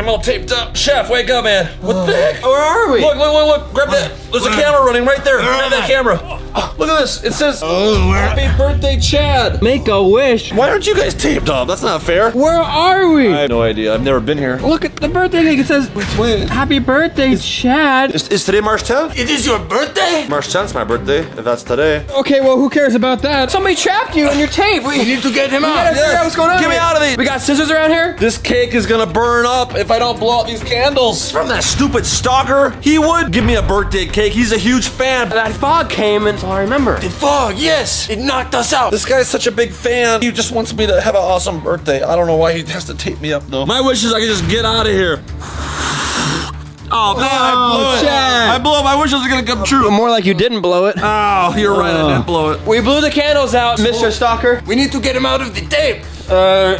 Daniel, wake up. I'm all taped up. Chef, wake up, man. What the oh. heck? Where are we? Look, look, look, look. Grab that. There's a camera running right there. Grab that camera. Oh. Look at this. It says, Happy birthday, Chad. Make a wish. Why aren't you guys taped up? That's not fair. Where are we? I have no idea. I've never been here. Look at the birthday cake. It says, Happy birthday, Chad. Is, is today March 10th? It is your birthday? March 10th's my birthday, if that's today. Okay, well, who cares about that? Somebody trapped you on your tape. We, We need to get him we gotta out. figure out what's going on. Get me here. out of these. We got scissors around here? This cake is gonna burn up if I don't blow out these candles. From that stupid stalker, he would give me a birthday cake. He's a huge fan. That fog came, and so I remember. The fog, yes, it knocked us out. This guy's such a big fan. He just wants me to have an awesome birthday. I don't know why he has to tape me up though. My wish is I can just get out of here. Oh man, I blew it. Chad. I blew it. My wish was gonna come true. More like you didn't blow it. Oh, you're right. I didn't blow it. We blew the candles out, Mr. Stalker. We need to get him out of the tape. Uh,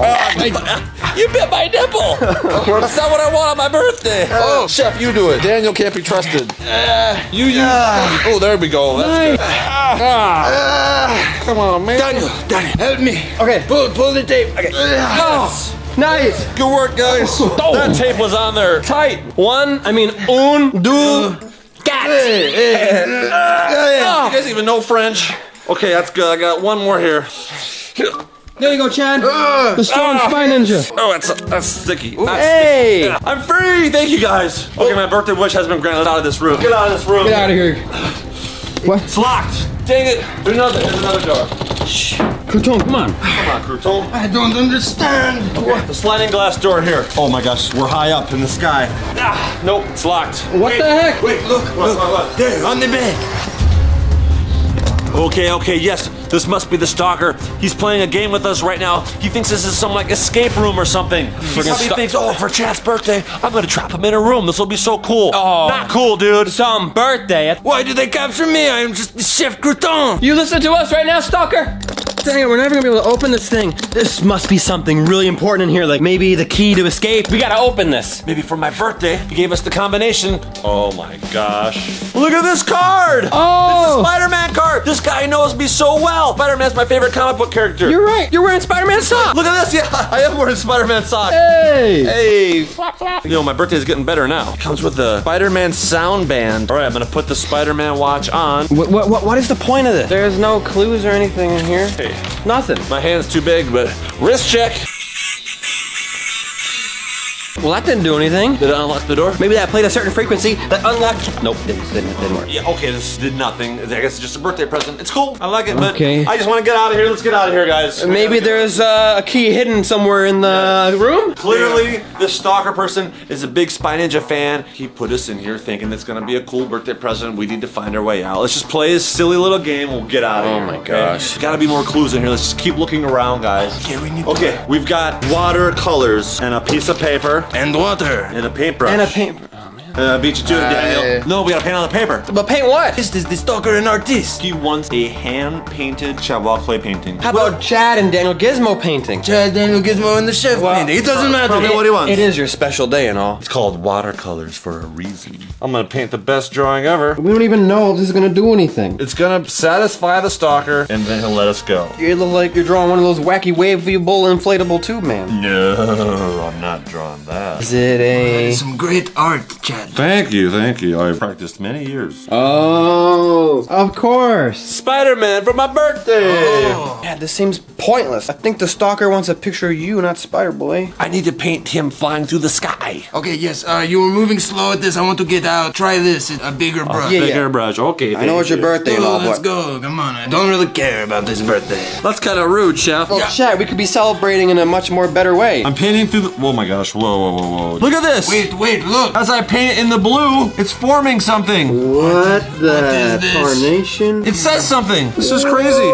You bit my nipple. That's not what I want on my birthday. Oh, oh chef, you do it. Daniel can't be trusted. Uh, you, you. oh, there we go. That's good. Ah. Uh, come on, man. Daniel, Daniel, help me. okay. Pull, pull the tape. Okay. Oh, nice. Good work, guys. Oh. That tape was on there. Tight. One, I mean, un, deux, quatre. You guys even know French? Okay, that's good. I got one more here. There you go, Chad. the strong spy ninja. Oh, that's that's sticky. That's Hey. sticky. I'm free. Thank you guys. Okay, my birthday wish has been granted. Out of this room. Get out of this room. Get out of here. What? It's locked. Dang it. There's another. There's another door. Crouton, come on. Come on, Crouton. I don't understand. Okay. The sliding glass door here. Oh my gosh, we're high up in the sky. Ah, nope, it's locked. What the heck? Wait, look, What, look. what, what? There, on the bed. Okay, okay, yes, this must be the stalker. He's playing a game with us right now. He thinks this is some like escape room or something. Hmm. He probably thinks, oh, for Chad's birthday, I'm gonna trap him in a room. This will be so cool. Oh. Not cool, dude. Some birthday. Why did they capture me? I am just Chef Crouton. You listen to us right now, Stalker? Dang it, we're never gonna be able to open this thing. This must be something really important in here, like maybe the key to escape. We gotta open this. Maybe for my birthday, he gave us the combination. Oh my gosh. Look at this card! Oh. It's a Spider-Man card! This guy knows me so well! Spider-Man's my favorite comic book character. You're right. You're wearing Spider-Man socks. Look at this, yeah, I am wearing Spider-Man socks. Hey. Hey, Flap, You know, my birthday is getting better now. It comes with the Spider-Man sound band. All right, I'm gonna put the Spider-Man watch on. What, what, what, what is the point of this? There's no clues or anything in here. Hey, Nothing. my hand's too big, but wrist check. Well, that didn't do anything. Did it unlock the door? Maybe that played a certain frequency that unlocked. Nope, didn't, didn't, didn't work. Yeah, okay, this did nothing. I guess it's just a birthday present. It's cool. I like it, but Okay. I just want to get out of here. Let's get out of here, guys. Maybe there's uh, a key hidden somewhere in the room. Clearly, this stalker person is a big Spy Ninja fan. He put us in here thinking it's gonna be a cool birthday present. We need to find our way out. Let's just play this silly little game. We'll get out of Oh here. Oh my okay? gosh. Gotta be more clues in here. Let's just keep looking around, guys. Okay, we need Okay, we've got watercolors and a piece of paper And water. and a paintbrush. And a paint. Uh, beat you to it, Daniel. No, we gotta paint on the paper. But paint what? this is the stalker an artist? He wants a hand-painted Chad Wild Clay painting. How about Chad and Daniel Gizmo painting? Chad Daniel Gizmo and the chef painting. It doesn't matter. Probably what he wants. It is your special day and all. It's called watercolors for a reason. I'm gonna paint the best drawing ever. We don't even know if this is gonna do anything. It's gonna satisfy the stalker, and then he'll let us go. You look like you're drawing one of those wacky waveable inflatable tube man. No, I'm not drawing that. Is it a? Some great art, Chad. Thank you, thank you. I've practiced many years. Oh, of course. Spider-Man for my birthday. Yeah, this seems pointless. I think the stalker wants a picture of you, not Spider Boy. I need to paint him flying through the sky. Okay, yes, uh, you were moving slow at this. I want to get out. Try this, a bigger brush. yeah, Bigger brush. Okay. I know it's your birthday and Oh, all, let's but go. Come on. I don't really care about this birthday. That's kind of rude, chef. well, Chad, we could be celebrating in a much more better way. I'm painting through the. Oh my gosh! Whoa, whoa, whoa, whoa! Look at this. Wait, wait, look. As I paint it in the blue, it's forming something. What the is this? tarnation? It says something. This is crazy.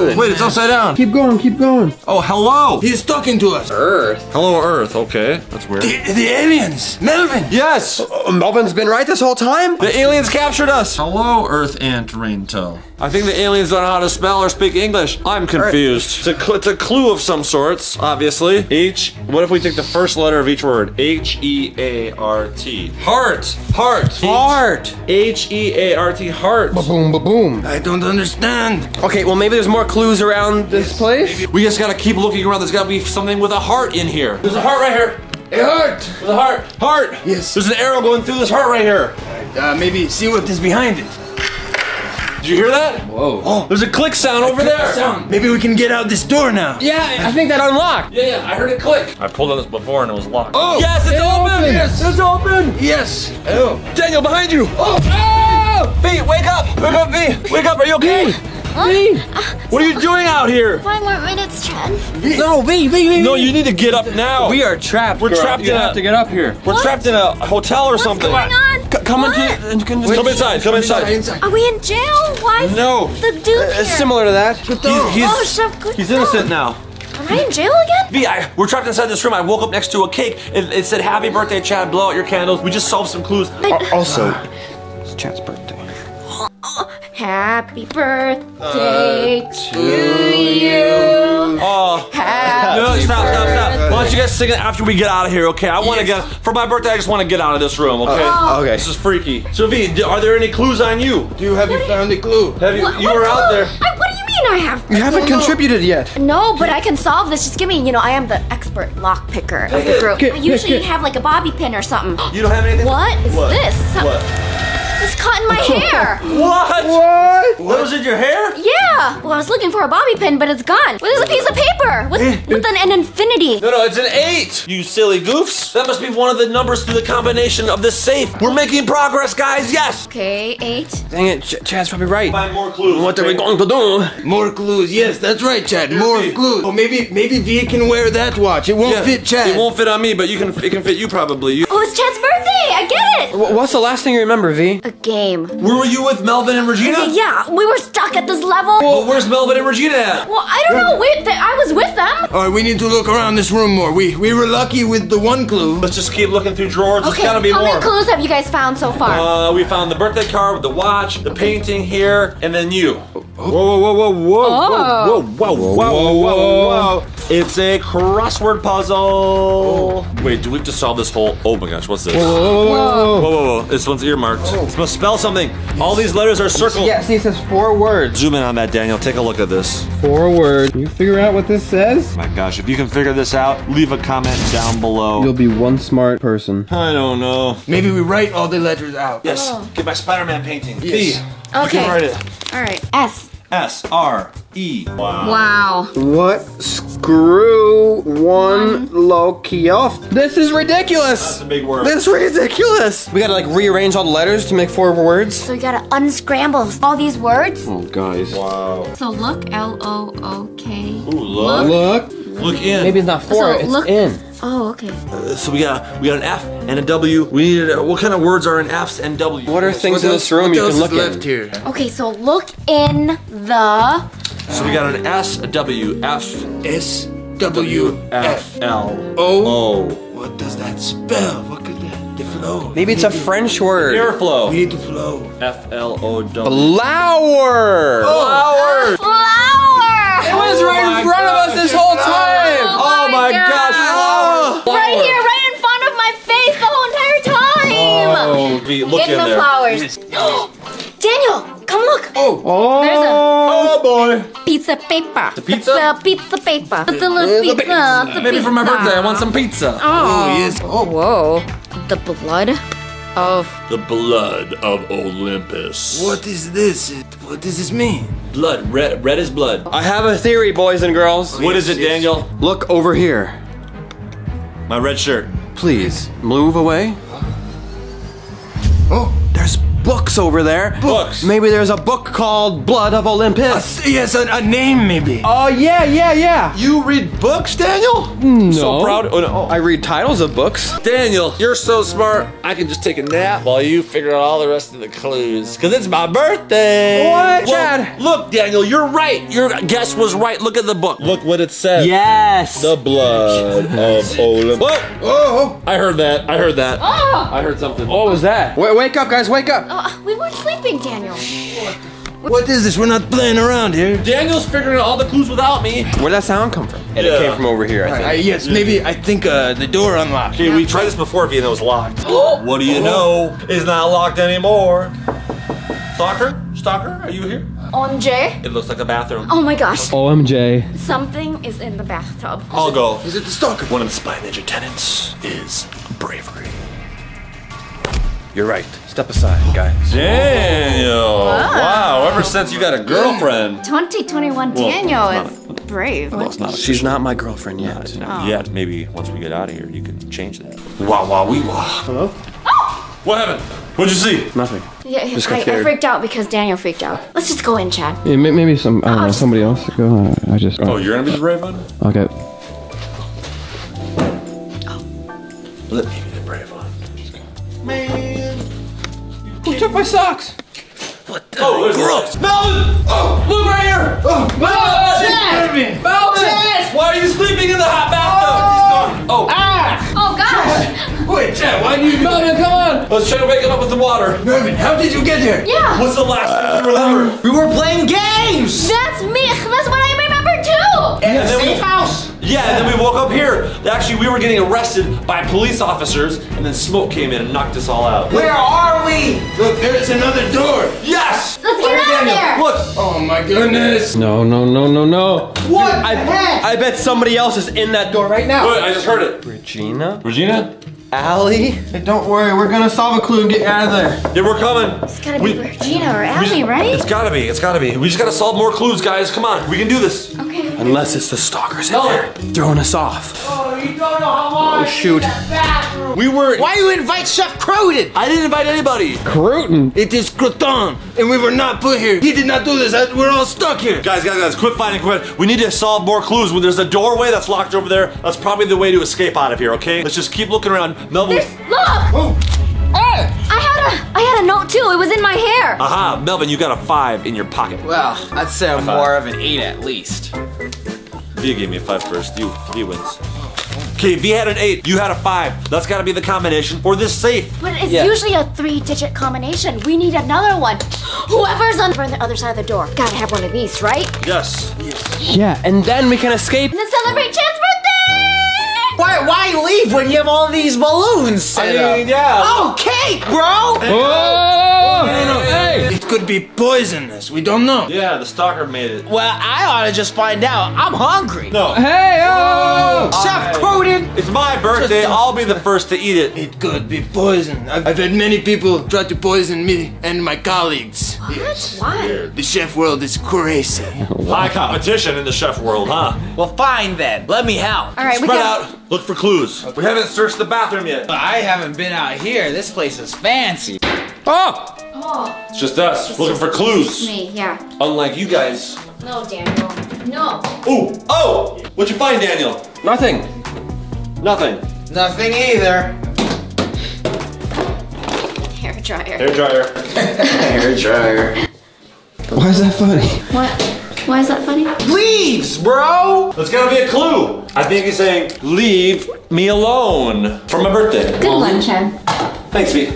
Oh, Wait, it's upside down. keep going, keep going. Oh, hello. He's talking to us. Earth. Hello, Earth. Okay, that's weird. The, the aliens. Melvin. Yes. Uh, uh, Melvin's been right this whole time. The aliens captured us. Hello, Earth Ant Raintoe. I think the aliens don't know how to spell or speak English. I'm confused. It's, a, cl- it's a clue of some sorts, obviously. H. What if we take the first letter of each word? H E A R T. Heart. Heart. Heart. H E A R T. Heart. Ba-boom, ba boom. I don't understand. Okay, well maybe there's more clues around this place? We just gotta keep looking around. There's gotta be something with a heart in here. There's a heart right here. Hey, Hart! There's a heart. Heart. Yes. There's an arrow going through this heart right here. Uh, maybe see what is behind it. Did you hear that? Whoa. Oh, there's a click sound over there. Sound. Maybe we can get out this door now. Yeah, I think that unlocked. Yeah, yeah, I heard it click. I pulled on this before and it was locked. Oh! yes, it's it open. opened. Yes. It's open. Yes. Oh. Daniel, behind you. Oh, oh! V, wake up. Wake up, V. Wake up. Are you okay? V, uh, What are you doing out here? Five more minutes, Chad. No, V, V, V. No, you need to get up now. We are trapped. We're girl. trapped You in have a- to get up here. We're trapped in a hotel or What's something. going on? C- come What? into and can Come inside. Come inside. Inside. Are we in jail? Why is No. the dude uh, here? It's similar to that. He's, oh, he's, Chef, he's innocent now. Am I in jail again? V, I, we're trapped inside this room. I woke up next to a cake. It, it said, Happy birthday, Chad. Blow out your candles. We just solved some clues. Uh, also, it's Chad's birthday. Happy birthday uh, to you. Oh. Happy No, stop, stop, stop. Why don't you guys sing it after we get out of here, okay? I want to get, for my birthday, I just want to get out of this room, okay? Oh. oh okay. This is freaky. So, V, d- are there any clues on you? Do you have you found a clue? Have you, What- you what were out there. I, what do you mean I have? You haven't don't know. contributed yet. No, but I can solve this. Just give me, you know, I am the expert lock picker of the group. Okay, I usually okay. have like a bobby pin or something. You don't have anything? What is What? this? What? It's caught in my hair. What? What? That was in your hair? Yeah. Well, I was looking for a bobby pin, but it's gone. Well, there's a piece of paper with, eh, with eh. an, an infinity. No, no, it's an eight. You silly goofs. That must be one of the numbers to the combination of this safe. We're making progress, guys. Yes. Okay, eight. Dang it, Ch- Chad's probably right. Find more clues. What are we going to do? More clues. Yes, that's right, Chad. More V. clues. Oh, maybe maybe V can wear that watch. It won't Yeah, fit Chad. It won't fit on me, but you can. It can fit you probably. You, Oh, it's Chad's birthday. I get it. Wh- What's the last thing you remember, V? A game. where were you with Melvin and Regina? Yeah, we were stuck at this level. But where's Melvin and Regina at? Well, I don't know. Wait, th- I was with them. All right, we need to look around this room more. We we were lucky with the one clue. Let's just keep looking through drawers. There's Okay, gotta be how more. many clues have you guys found so far? Uh, we found the birthday card with the watch, the painting here, and then you. Whoa, whoa, whoa, whoa, whoa, Oh. whoa, whoa, whoa, whoa, whoa, whoa. It's a crossword puzzle. Wait, do we have to solve this whole? Oh my gosh, what's this? Whoa, whoa, whoa. whoa! This one's earmarked. This must spell something. All these letters are circled. Yeah, see, it says four words. Zoom in on that, Daniel. Take a look at this. Four words. You figure out what this says? My gosh, if you can figure this out, leave a comment down below. You'll be one smart person. I don't know. Maybe we write all the letters out. Yes, oh. get my Spider-Man painting. Yes. B. You Okay. can write it. All right. S. S R E. Wow. Wow. What? Screw one Loki off. This is ridiculous. That's a big word. This is ridiculous. We gotta like rearrange all the letters to make four words. So we gotta unscramble all these words. Oh, guys. Wow. So look, L O O K. Ooh, look. Look. Look in. Maybe it's not four. So it's look- in. Oh, okay. Uh, so we got we got an F and a W. We need a, uh, what kind of words are in Fs and W? What are things What in else- this room you can look left in? here? Okay, so look in the. So we got an S, a W, F, S W F F, L, O. O. What does that spell? What could that? The flow. Maybe it's a French word. Airflow. We need to flow. F L O W. Flower. Flower. Flower! It was right in oh front of us this whole time. Oh my oh gosh, flower. Right here, right in front of my face the whole entire time! Oh, V, look in in the there. flowers. Daniel, come look! Oh. There's a Oh boy. pizza paper. The pizza? The pizza paper. The little pizza. The Maybe for my birthday, I want some pizza. Oh. oh, yes. Oh, whoa. The blood of. The blood of Olympus. What is this? What does this mean? Blood. Red. Red is blood. I have a theory, boys and girls. What is it, Daniel? Look over here. My red shirt. Please move away. Oh, There's books over there. Books. Maybe there's a book called Blood of Olympus. yes, a, a name maybe. Oh yeah, yeah, yeah. You read books, Daniel? Mm, no. So proud. Oh, no. I read titles of books. Daniel, you're so smart. I can just take a nap while you figure out all the rest of the clues. Cause it's my birthday. What? Well, Chad. Look, Daniel, you're right. Your guess was right. Look at the book. Look what it says. Yes. The blood of Olympus. Whoa! Oh, I heard that. I heard that. Oh! I heard something. what was that? Wait, wake up, guys! Wake up! Oh, we weren't sleeping, Daniel. what is this? We're not playing around here. Daniel's figuring out all the clues without me. Where'd that sound come from? And Yeah. it came from over here, I think. Uh, yes, maybe I think uh, the door unlocked. Okay, we tried this before, and it was locked. what do you know? It's not locked anymore. Stalker? Stalker, are you here? OMG. It looks like a bathroom. Oh my gosh. OMJ. Something is in the bathtub. I'll go. Is it the stalker? One of the Spy Ninja tenets is bravery. You're right. Step aside, guys. Daniel! Wow, ever since you got a girlfriend. 2021 Well, Daniel it's is brave. Well, it's not She's not my girlfriend yet. yet. Maybe once we get out of here, you can change that. Wow, wow, we wow. Hello? What happened? What'd you see? Nothing. Yeah, yeah, Just got I, I scared. freaked out because Daniel freaked out. Let's just go in, Chad. Yeah, may- maybe some, I don't know, Oh, somebody else to go. Uh, I just, Oh, you're gonna be the brave one? okay. Let me Who took my socks? What? Oh, there's gross. Melvin! Oh, look right here! Oh, Melvin! Melvin! Why are you sleeping in the hot bathtub? Oh, Ah! Oh gosh! Wait, Chad, why do you... Melvin, come on! Let's try to wake him up with the water. Melvin, how did you get here? Yeah! What's the last thing you remember? We were Yeah, and then we woke up here. Actually, we were getting arrested by police officers, and then smoke came in and knocked us all out. Where are we? Look, there's another door. Yes! Let's get out of here! Look! Oh my goodness. No, no, no, no, no. What I, the heck? I bet somebody else is in that door right now. Wait, I just heard it. Regina? Regina? Allie? Hey, don't worry, we're gonna solve a clue and get out of there. Yeah, we're coming. It's gotta We- be Regina or we Abby, just- right? It's gotta be. It's gotta be. We just gotta solve more clues, guys. Come on. We can do this. Okay. Unless it's the stalkers in No. there, throwing us off. Oh, you don't know how long. Oh, shoot. We were. Why you invite Chef Croden? I didn't invite anybody. Cruton. It is Croton, and we were not put here. He did not do this. We're all stuck here. Guys, guys, guys, quit fighting, quit. We need to solve more clues. When there's a doorway that's locked over there, that's probably the way to escape out of here, okay? Let's just keep looking around. Melvin. There's, look! I had a I had a note too. It was in my hair. Aha, Melvin, you got a five in your pocket. Well, I'd say I'm more of an eight at least. V gave me a five first. You, Via wins. Okay, V had an eight. You had a five. That's got to be the combination for this safe. But it's Yeah. usually a three-digit combination. We need another one. Whoever's on the other side of the door, gotta have one of these, right? Yes. Yeah, and then we can escape. And then celebrate Chad's birthday! Why, why leave when you have all these balloons set up? yeah. Oh, cake, bro! Oh! Hey! It could be poisonous. We don't know. Yeah, the stalker made it. Well, I ought to just find out. I'm hungry. No. Hey! Oh! Chef Croden! It's my birthday. I'll be the first to eat it. It could be poison. I've, I've had many people try to poison me and my colleagues. What? Why? The chef world is crazy. High competition in the chef world, huh? Well, fine then. Let me help. All right, we Spread got. out. Look for clues. We haven't searched the bathroom yet. I haven't been out here. This place is fancy. Oh! Oh, It's just us it's looking just- for clues. Me, yeah. Unlike you guys. No, Daniel. No. Ooh. Oh. What'd you find, Daniel? Nothing. Nothing. Nothing either. Hair dryer. Hair dryer. Hair dryer. Why is that funny? What? Why is that funny? Leaves, bro! That's gotta be a clue. I think he's saying, leave me alone for my birthday. Good one, Chad. Thanks, V.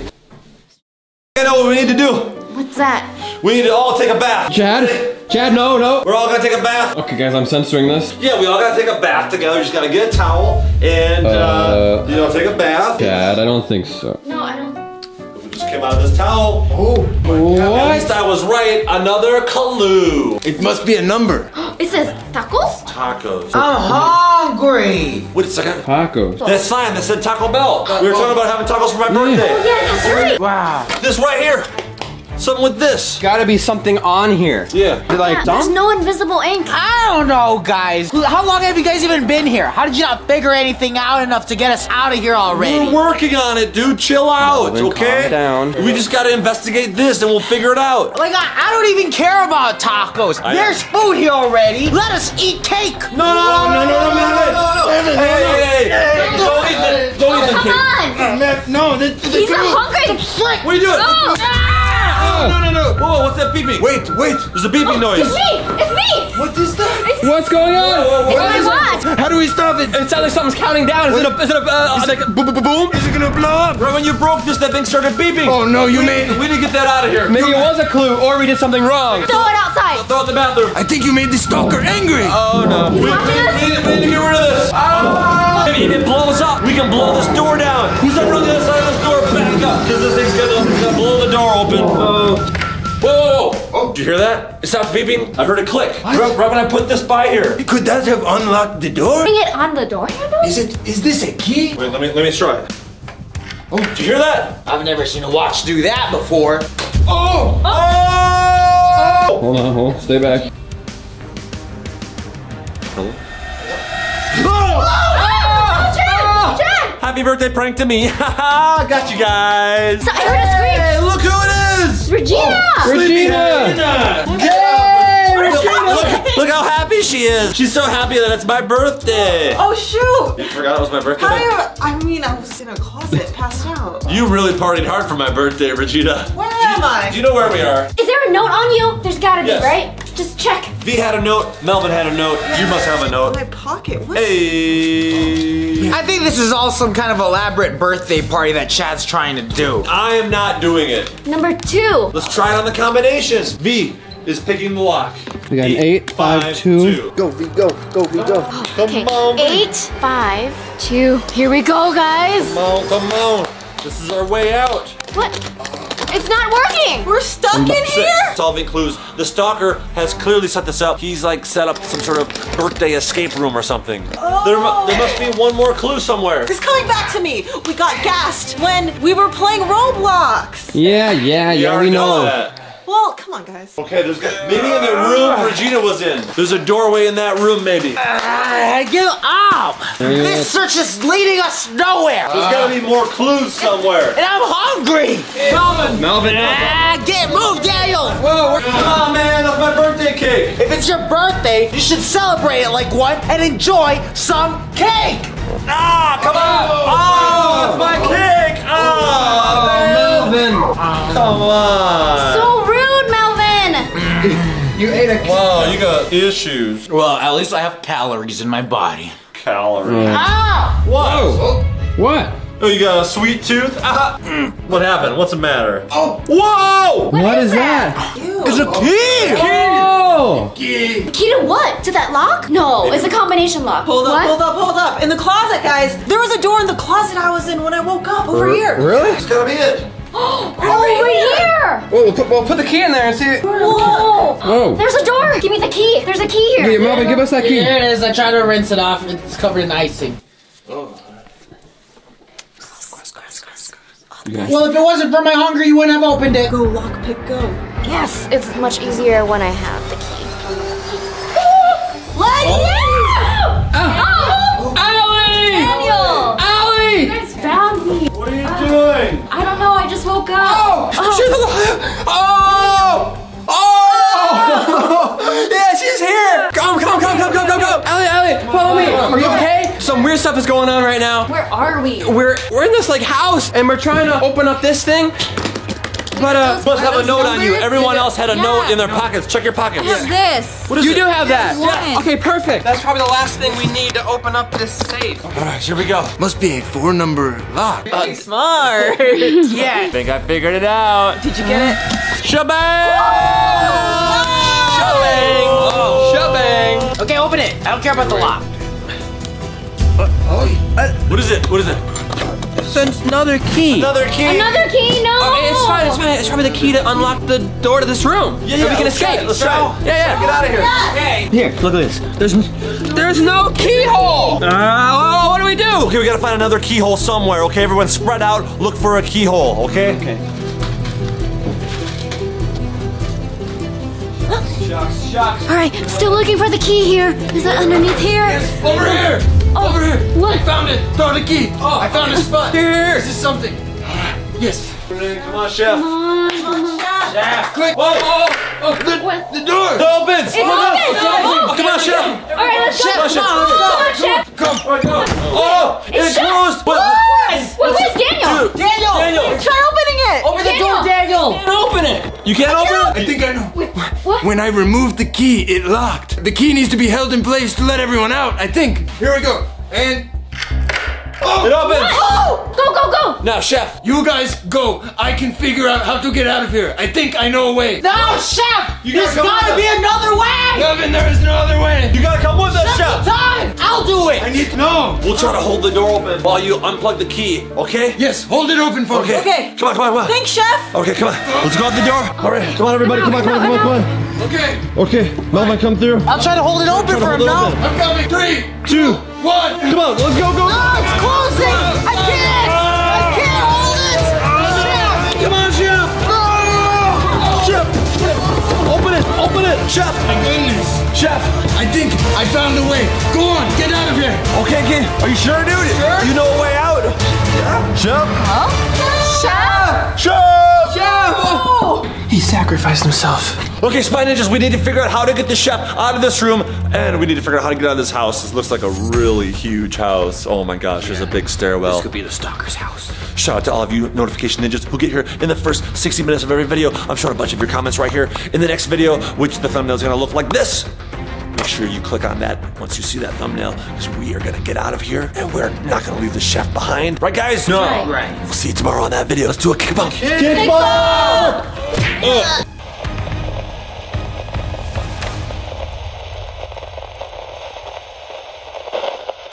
I know what we need to do. What's that? We need to all take a bath. Chad? Chad, no, no. We're all gonna take a bath. Okay, guys, I'm censoring this. Yeah, we all gotta take a bath together. You just gotta get a towel and, uh, Uh, you know, take a bath. Chad, I don't think so. No, I don't. We just came out of this towel. At What? least I was right. Another clue. It must be a number. It says tacos? Tacos. I'm hungry. Wait a second. Tacos. That sign that said Taco Bell. We were talking about having tacos for my birthday. Oh, Yeah, that's right. Wow. This right here. Something with this. Gotta be something on here. Yeah. You're like, yeah, there's no invisible ink. I don't know, guys. How long have you guys even been here? How did you not figure anything out enough to get us out of here already? We're working on it, dude. Chill out, no, okay? down. We just gotta investigate this and we'll figure it out. Like, I, I don't even care about tacos. I there's know. food here already. Let us eat cake. No, no, no, no, no, no, no, no. no, no hey, hey, hey. Go eat the, go eat the cake. Come on. Uh, no, the, the He's food. hungry. What are you doing? Go. No! No, no, no. Whoa, what's that beeping? Wait, wait. There's a beeping noise. It's me! It's me! What is that? What's going on? It's my watch! How do we stop it? It sounds like something's counting down. Is it a, is it a, uh, like a boom, boom, boom, boom? Is it gonna blow up? Right when you broke this, that thing started beeping. Oh no, you made. We need to get that out of here. Maybe it was a clue, or we did something wrong. Throw it outside! Throw it in the bathroom. I think you made the stalker angry. Oh no. We, we, we, need, we need to get rid of this. Maybe if it blows up, we can blow this door down. Who's ever on the other side of this door? Back up, because this thing's gonna, gonna blow the door open. Whoa, whoa, whoa. Oh, did you hear that? It stopped beeping. I heard a click. Right, right when I put this by here. Could that have unlocked the door? Putting it on the door handle? Is it? Is this a key? Wait, let me let me try it. Oh, did you hear that? I've never seen a watch do that before. Oh! Oh! oh! Hold on, hold. Stay back. Oh, Happy birthday prank to me. Haha, got you guys. So I heard a scream. Hey, look who it is! It's Regina! Oh, Regina! Look, look how happy she is. She's so happy that it's my birthday. Oh shoot! You forgot it was my birthday? I, I mean, I was in a closet, passed out. You really partied hard for my birthday, Regina. Where am I? Do you know where we are? Is there a note on you? There's gotta be, right? Just check. V had a note. Melvin had a note. You must have a note. In my pocket. What? Hey. I think this is all some kind of elaborate birthday party that Chad's trying to do. I am not doing it. Number two. Let's try it on the combinations. V is picking the lock. We got an eight, five, two. Go, V, go, go, V, go. Come Okay, on, eight, five, two. Here we go, guys. Come on, come on. This is our way out. What? It's not working. We're stuck in Six. here. Solving clues. The stalker has clearly set this up. He's like set up some sort of birthday escape room or something. There, mu- there must be one more clue somewhere. It's coming back to me. We got gassed when we were playing Roblox. Yeah, yeah, yeah, we already know. that. Well, come on, guys. Okay, there's maybe in the room Regina was in. There's a doorway in that room, maybe. Ah, get out! There it This search is leading us nowhere. There's gotta be more clues somewhere. and I'm hungry. Melvin. Melvin. Ah, get moved, Daniel. Whoa, come on, man, that's my birthday cake. If it's your birthday, you should celebrate it like one and enjoy some cake. Ah, come on. Oh, it's my cake. Oh, Melvin. come on. So rude, Melvin. You ate a Wow, you got issues. Well, at least I have calories in my body. Calories. Ah! What? What? Oh, you got a sweet tooth? Ah. What happened? What's the matter? Oh. Whoa! what is that? It's a key! Oh! Key Key to what? To that lock? No, it's a combination lock. Hold up, what? hold up, hold up. In the closet, guys. There was a door in the closet I was in when I woke up over here. Really? It's gotta be it. Oh, right here. Well, we'll put, we'll put the key in there and see. it. Whoa. Oh. There's a door. Give me the key. There's a key here. Hey, Melvin, give us that key. Here it is. I tried to rinse it off. It's covered in icing. Well, if it wasn't for my hunger, you wouldn't have opened it. Go, lock, pick, go. Yes, it's much easier when I have the key. Let Oh. Just woke up. Oh, She's alive! Oh! Oh! yeah, she's here! Come, come, come, come, come, come, come! Allie, Allie, follow me. Are you okay? Some weird stuff is going on right now. Where are we? We're we're in this like house and we're trying to open up this thing. But uh, Must have a those note on you. Everyone else had a Yeah. note in their pockets. Check your pockets. this. What is this? you it? do have that. one. Okay, perfect. That's probably the last thing we need to open up this safe. All right, here we go. Must be a four number lock. Smart. Yeah. I think I figured it out. Did you get it? Shabang! Shabang! Oh, shoving. Okay, open it. I don't care about the lock. What is it? What is it? It's another key. Another key. Another key? No. Okay, it's fine. It's fine. It's probably the key to unlock the door to this room. Yeah, And yeah, we can let's try escape. it, let's try it. Yeah, yeah. Get out of here. Hey, here, look at this. There's there's no keyhole. Uh, well, what do we do? Okay, we gotta find another keyhole somewhere. Okay, everyone, spread out. Look for a keyhole. Okay. Okay. Shucks, shucks. All right, still looking for the key here. Is it underneath here? Over here! Oh, here! What? Found it! Found a key! Oh, I found a spot! Here. This is something. Yes. Come on, chef. Quick! Whoa, whoa, Oh, the, What? the door! It opens. It's open. Oh, come on, chef. All right, let's go. Chef, Come on, chef. Come on, chef. Come, go. Oh, it It's closed. What? What? Wait, where's Daniel? Dude, Daniel! Daniel. Try opening it. Open the door, Daniel. Daniel! Open it. You can't open it? I think I know. What? When I removed the key, it locked. The key needs to be held in place to let everyone out, I think. Here we go. And. It oh! opens. Oh, go, go, go. Now, chef. You guys go. I can figure out how to get out of here. I think I know a way. No, chef! You There's gotta gotta be another way! Melvin, there is no other way. You gotta come with us, chef. Time! I'll do it! I need to know. We'll try to hold the door open while you unplug the key, okay? Yes, hold it open for Okay. me. Okay. Come on, come on, come on. Thanks, Chef. Okay, come on. Let's go out the door. All right, come on, everybody. Come on, come on, come on, come on. Okay, Okay, Melvin, come through. I'll try to hold it open for him now. I'm coming. Three, Two. One. Come on, let's go, go. Oh, it's closing! I can't! I can't hold it! Chef. Come on, Chef. Oh. Chef. Open it, open it. Chef. My goodness. Chef. I think I found a way. Go on, get out of here. Okay, okay. Are you sure, dude? Sure. You know a way out? Chef. Chef. Chef. Chef. He sacrificed himself. Okay, Spy Ninjas, we need to figure out how to get the chef out of this room, and we need to figure out how to get out of this house. This looks like a really huge house. Oh my gosh, there's a big stairwell. This could be the stalker's house. Shout out to all of you notification ninjas who get here in the first 60 minutes of every video. I'm showing a bunch of your comments right here in the next video, which the thumbnail is gonna look like this. Make sure you click on that once you see that thumbnail, because we are gonna get out of here and we're not gonna leave the chef behind. Right, guys? No. Right. Right. We'll see you tomorrow on that video. Let's do a kickball. Kickball.